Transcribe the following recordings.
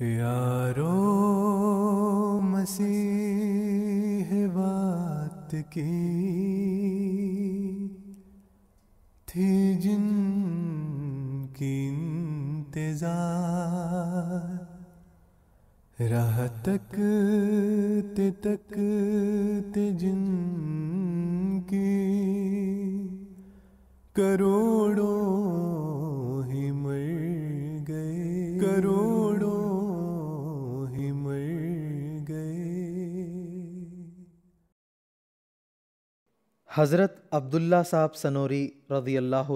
यारो मसीह बात की थी जिन की इंतज़ार। राह तक ते तक ते जिन की करोड़ों ही मर गए। करोड़ों हज़रत अब्दुल्ला साहब सनोरी रज़ी अल्लाह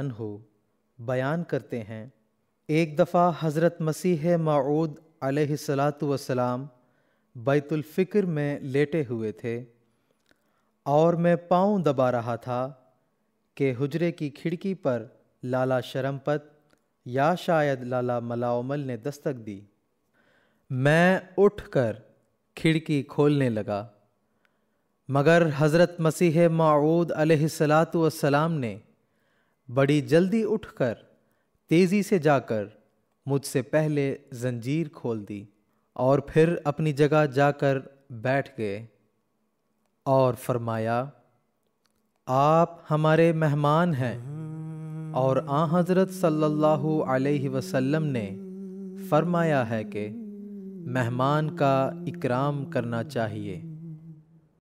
अन्हु बयान करते हैं, एक दफ़ा हज़रत मसीह मऊद अलैहिस्सलाम बैतुलफ़िक्र में लेटे हुए थे और मैं पाँव दबा रहा था कि हुजरे की खिड़की पर लाला शरमपत या शायद लाला मलाउमल ने दस्तक दी। मैं उठकर खिड़की खोलने लगा। मगर हज़रत मसीह माऊद अलैहिस्सलाम ने बड़ी जल्दी उठकर तेज़ी से जाकर मुझसे पहले जंजीर खोल दी और फिर अपनी जगह जाकर बैठ गए और फरमाया, आप हमारे मेहमान हैं। और आ हज़रत सल्लल्लाहु अलैहि वसल्लम ने फरमाया है कि मेहमान का इकराम करना चाहिए।